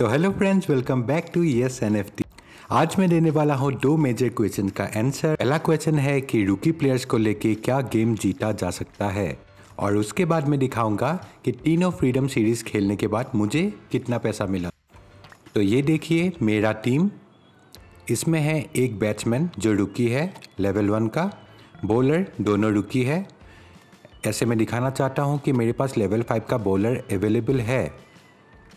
तो hello friends welcome back to yes N आज मैं देने वाला हूँ दो मेजर क्वेश्चन का आंसर पहला क्वेश्चन है कि रुकी प्लेयर्स को लेके क्या गेम जीता जा सकता है? और उसके बाद मैं दिखाऊँगा कि तीनों फ्रीडम सीरीज़ खेलने के बाद मुझे कितना पैसा मिला। तो ये देखिए मेरा टीम इसमें है एक बैट्समैन जो रुकी है लेवल वन का. बॉलर दोनों रुकी है. ऐसे मैं दिखाना चाहता हूँ कि मेरे पास लेवल फाइव का बॉलर अवेलेबल है।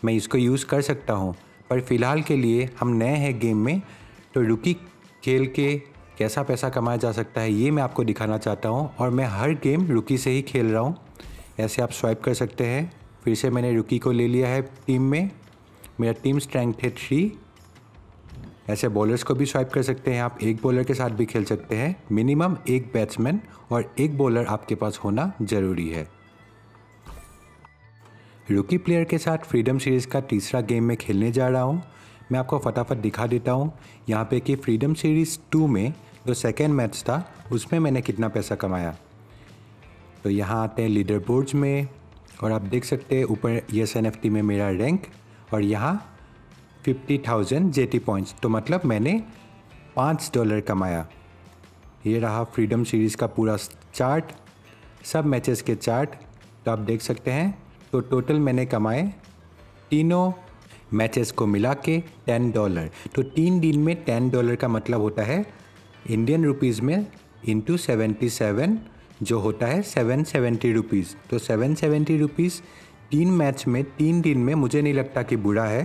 मैं इसको यूज़ कर सकता हूँ। पर फ़िलहाल के लिए हम नए हैं गेम में तो रुकी खेल के कैसा पैसा कमाया जा सकता है, ये मैं आपको दिखाना चाहता हूँ और मैं हर गेम रुकी से ही खेल रहा हूँ। ऐसे आप स्वाइप कर सकते हैं। फिर से मैंने रुकी को ले लिया है टीम में। मेरा टीम स्ट्रेंथ है थ्री ऐसे बॉलर्स को भी स्वाइप कर सकते हैं आप। एक बॉलर के साथ भी खेल सकते हैं। मिनिमम एक बैट्समैन और एक बॉलर आपके पास होना ज़रूरी है। रुकी प्लेयर के साथ फ्रीडम सीरीज़ का तीसरा गेम में खेलने जा रहा हूँ। मैं आपको फटाफट दिखा देता हूँ। यहाँ पे कि फ्रीडम सीरीज़ टू में जो सेकेंड मैच था, उसमें मैंने कितना पैसा कमाया। तो यहाँ आते हैं लीडर बोर्ड्स में, और आप देख सकते हैं ऊपर एस एन में मेरा रैंक और यहाँ fifty thousand J T points तो मतलब मैंने पाँच डॉलर कमाया। ये रहा फ्रीडम सीरीज़ का पूरा चार्ट सब मैचेस के चार्ट तो आप देख सकते हैं तो टोटल मैंने कमाए तीनों मैचेस को मिला के टेन डॉलर तो तीन दिन में टेन डॉलर का मतलब होता है इंडियन रुपीज़ में इंटू सेवेंटी सेवन जो होता है सेवन सेवेंटी रुपीज़ तो सेवन सेवेंटी रुपीज़ तीन मैच में, तीन दिन में मुझे नहीं लगता कि बुरा है।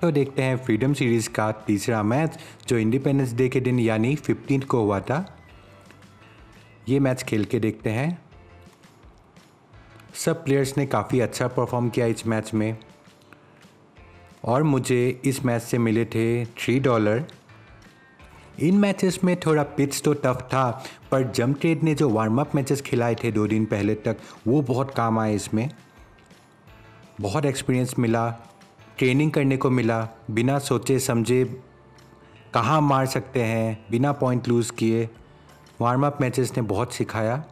तो देखते हैं फ्रीडम सीरीज़ का तीसरा मैच जो इंडिपेंडेंस डे के दिन यानी फिफ्टीन को हुआ था। ये मैच खेल के देखते हैं। सब प्लेयर्स ने काफ़ी अच्छा परफॉर्म किया इस मैच में। और मुझे इस मैच से मिले थे थ्री डॉलर इन मैचेस में थोड़ा पिच तो टफ था, पर जम ट्रेड ने जो वार्म अप मैचेस खिलाए थे दो दिन पहले तक, वो बहुत काम आए इसमें। बहुत एक्सपीरियंस मिला ट्रेनिंग करने को मिला, बिना सोचे समझे कहाँ मार सकते हैं, बिना पॉइंट लूज़ किए। वार्म अप मैचेस ने बहुत सिखाया।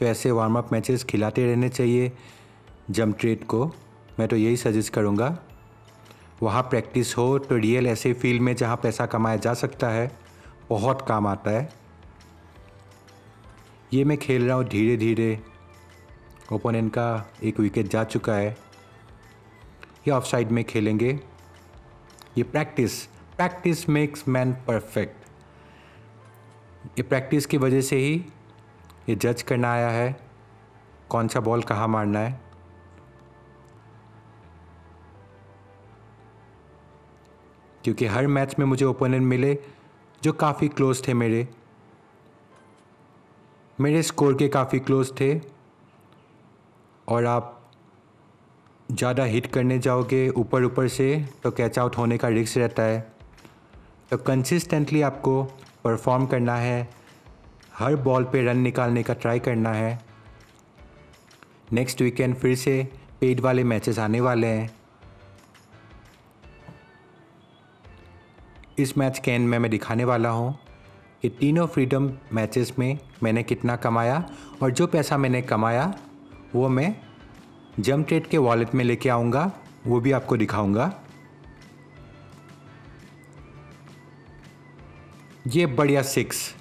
तो ऐसे वार्म अप मैचेस खिलाते रहने चाहिए जम ट्रेड को। मैं तो यही सजेस्ट करूँगा। वहाँ प्रैक्टिस हो तो रियल ऐसे फ़ील्ड में जहाँ पैसा कमाया जा सकता है, बहुत काम आता है। ये मैं खेल रहा हूँ धीरे धीरे ओपोनेंट का एक विकेट जा चुका है। ये ऑफ़ साइड में खेलेंगे। ये practice practice makes man perfect ये प्रैक्टिस की वजह से ही ये जज करना आया है। कौन सा बॉल कहाँ मारना है? क्योंकि हर मैच में मुझे ओपोनेंट मिले जो काफ़ी क्लोज थे मेरे। मेरे स्कोर के काफ़ी क्लोज थे। और आप ज़्यादा हिट करने जाओगे ऊपर ऊपर से तो कैच आउट होने का रिस्क रहता है। तो कंसिस्टेंटली आपको परफॉर्म करना है। हर बॉल पे रन निकालने का ट्राई करना है। नेक्स्ट वीकेंड फिर से पेड वाले मैचेस आने वाले हैं। इस मैच के एंड में मैं दिखाने वाला हूँ कि तीनों फ्रीडम मैचेस में मैंने कितना कमाया और जो पैसा मैंने कमाया, वो मैं जम ट्रेड के वॉलेट में लेके आऊँगा, वो भी आपको दिखाऊँगा। ये बढ़िया सिक्स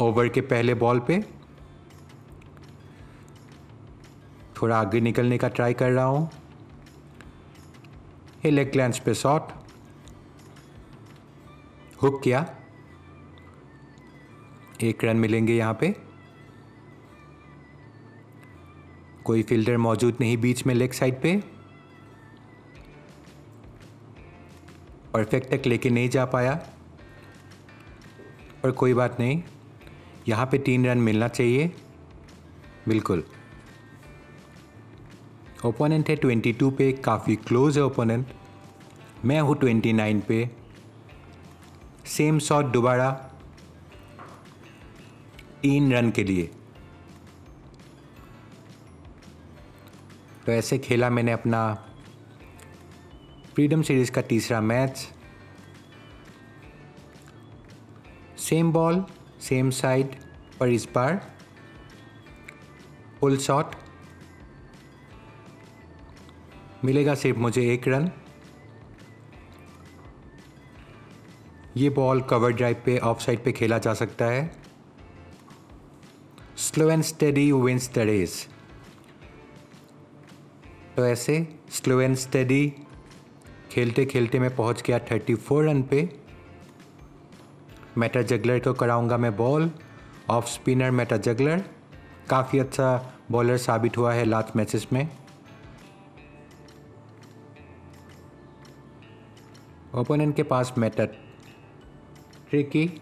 ओवर के पहले बॉल पे। थोड़ा आगे निकलने का ट्राई कर रहा हूँ। ये लेग क्लैंस पे शॉट। हुक किया। एक रन मिलेंगे यहाँ पे। कोई फील्डर मौजूद नहीं बीच में लेग साइड पे। परफेक्ट तक लेके नहीं जा पाया। पर कोई बात नहीं। यहाँ पे तीन रन मिलना चाहिए। बिल्कुल। ओपोनेंट है ट्वेंटी टू पे, काफ़ी क्लोज है ओपोनेंट मैं हूँ ट्वेंटी नाइन पे। सेम शॉट दोबारा। तीन रन के लिए। तो ऐसे खेला मैंने अपना फ्रीडम सीरीज़ का तीसरा match same ball same side पर इस बार पुल शॉट मिलेगा सिर्फ़ मुझे एक रन ये बॉल कवर ड्राइव पे ऑफ़ साइड पे खेला जा सकता है. Slow and steady wins the race तो ऐसे स्लो एंड स्टडी खेलते खेलते मैं पहुँच गया 34 रन पे. मेटा जगलर को कराऊँगा मैं ball off spinner meta juggler काफ़ी अच्छा बॉलर साबित हुआ है लास्ट मैचेस में. ओपोनेंट के पास मेटा ट्रिकी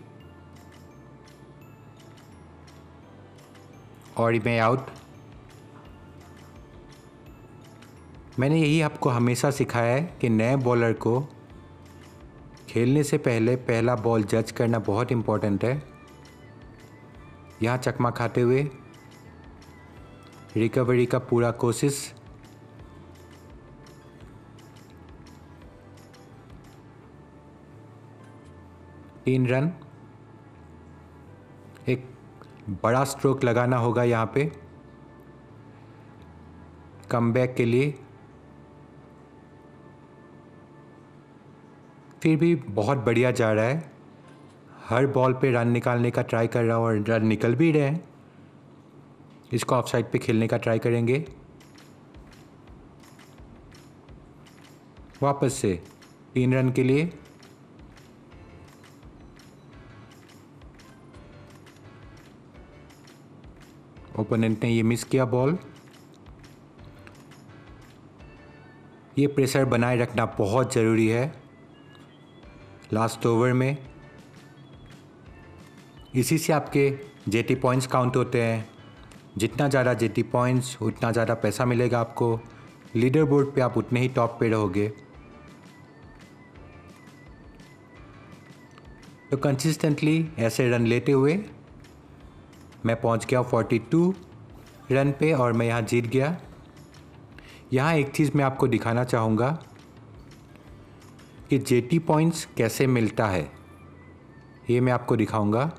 और मैं आउट मैंने यही आपको हमेशा सिखाया है कि नए बॉलर को खेलने से पहले पहला बॉल जज करना बहुत इम्पोर्टेंट है। यहाँ चकमा खाते हुए रिकवरी का पूरा कोशिश। तीन रन। एक बड़ा स्ट्रोक लगाना होगा यहाँ पे। कम के लिए फिर भी बहुत बढ़िया जा रहा है। हर बॉल पे रन निकालने का ट्राई कर रहा हूँ और रन निकल भी रहे हैं। इसको ऑफ़ साइड पे खेलने का ट्राई करेंगे। वापस से तीन रन के लिए। ओपोनेंट ने ये मिस किया बॉल ये प्रेशर बनाए रखना बहुत ज़रूरी है। लास्ट ओवर में। इसी से आपके जेटी पॉइंट्स काउंट होते हैं। जितना ज़्यादा जेटी पॉइंट्स उतना ज़्यादा पैसा मिलेगा आपको। लीडर बोर्ड पे आप उतने ही टॉप पे रहोगे। तो कंसिस्टेंटली ऐसे रन लेते हुए, मैं पहुँच गया 42 रन पे और मैं यहाँ जीत गया। यहाँ एक चीज़ मैं आपको दिखाना चाहूँगा। कि जेटी पॉइंट्स कैसे मिलता है? ये मैं आपको दिखाऊँगा।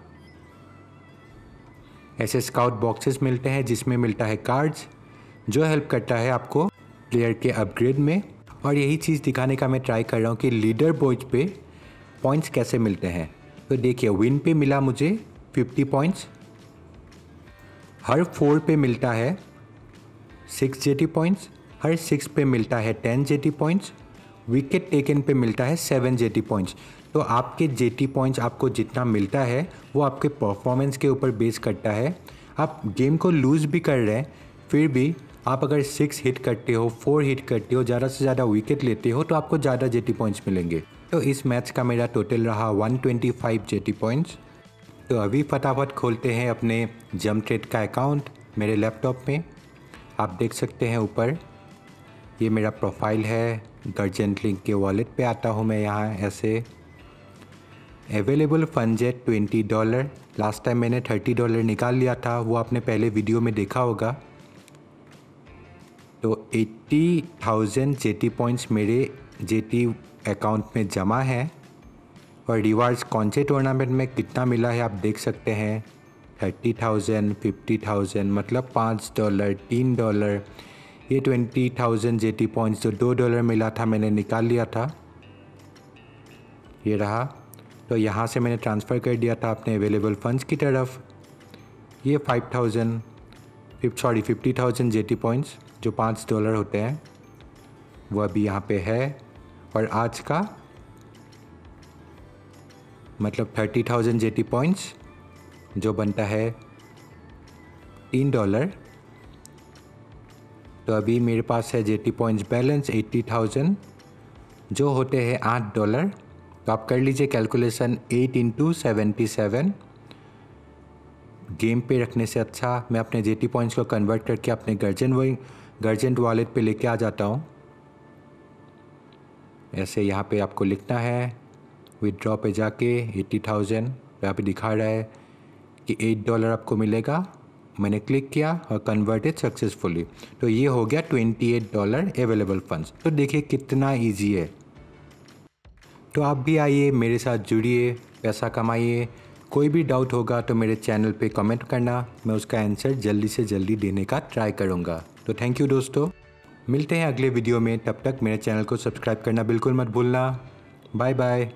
ऐसे स्काउट बॉक्सेस मिलते हैं जिसमें मिलता है कार्ड्स जो हेल्प करता है आपको प्लेयर के अपग्रेड में। और यही चीज़ दिखाने का मैं ट्राई कर रहा हूँ कि लीडर बोर्ड पे पॉइंट्स कैसे मिलते हैं। तो देखिए विन पे मिला मुझे 50 पॉइंट्स हर फोर पे मिलता है सिक्स जेटी पॉइंट्स हर सिक्स पे मिलता है ten JT points wicket taken पे मिलता है सेवन जेटी पॉइंट्स तो आपके जेटी पॉइंट्स आपको जितना मिलता है, वो आपके परफॉर्मेंस के ऊपर बेस करता है। आप गेम को लूज़ भी कर रहे हैं, फिर भी आप अगर सिक्स हिट करते हो फोर हिट करते हो, ज़्यादा से ज़्यादा विकेट लेते हो तो आपको ज़्यादा जेटी पॉइंट्स मिलेंगे। तो इस मैच का मेरा टोटल रहा 125 जेटी पॉइंट्स तो अभी फटाफट खोलते हैं अपने जम ट्रेड का अकाउंट मेरे लैपटॉप में आप देख सकते हैं ऊपर, ये मेरा प्रोफ़ाइल है। गर्जेंट लिंक के वॉलेट पे आता हूँ मैं यहाँ, ऐसे। अवेलेबल फंड है ट्वेंटी डॉलर लास्ट टाइम मैंने थर्टी डॉलर निकाल लिया था, वो आपने पहले वीडियो में देखा होगा। तो एट्टी थाउज़ेंड जेटी पॉइंट्स मेरे जेटी अकाउंट में जमा है। और रिवार्ड्स कौन से टूर्नामेंट में कितना मिला है आप देख सकते हैं। थर्टी थाउज़ेंड फिफ्टी थाउज़ेंड मतलब पाँच डॉलर तीन डॉलर ये twenty thousand J T points जो दो डॉलर मिला था, मैंने निकाल लिया था। ये रहा। तो यहाँ से मैंने ट्रांसफ़र कर दिया था अपने अवेलेबल फंड्स की तरफ़। ये five thousand fif sorry fifty thousand J T points जो पाँच डॉलर होते हैं, वो अभी यहाँ पे है। और आज का मतलब thirty thousand J T points जो बनता है तीन डॉलर तो अभी मेरे पास है J T points balance eighty thousand जो होते हैं आठ डॉलर तो आप कर लीजिए calculation eight into seventy seven game पे रखने से अच्छा मैं अपने जे टी पॉइंट्स को कन्वर्ट करके अपने गर्जन वही गर्जेंट वॉलेट पे लेके आ जाता हूँ। ऐसे यहाँ पे आपको लिखना है विदड्रॉ पे जाके एट्टी थाउज़ेंड यहाँ पे दिखा रहा है कि एट डॉलर आपको मिलेगा। मैंने क्लिक किया और कन्वर्टेड सक्सेसफुली तो ये हो गया twenty eight dollar available funds तो देखिए कितना ईजी है। तो आप भी आइए, मेरे साथ जुड़िए, पैसा कमाइए। कोई भी डाउट होगा तो मेरे चैनल पे कमेंट करना। मैं उसका आंसर जल्दी से जल्दी देने का ट्राई करूँगा। तो थैंक यू दोस्तों। मिलते हैं अगले वीडियो में। तब तक मेरे चैनल को सब्सक्राइब करना बिल्कुल मत भूलना। Bye bye